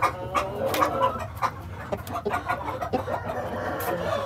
Thank ờ. you.